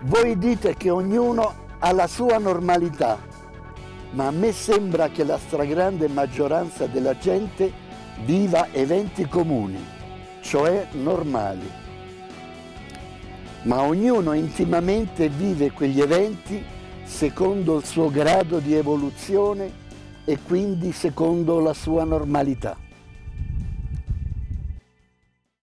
Voi dite che ognuno ha la sua normalità, ma a me sembra che la stragrande maggioranza della gente viva eventi comuni, cioè normali. Ma ognuno intimamente vive quegli eventi secondo il suo grado di evoluzione e quindi secondo la sua normalità.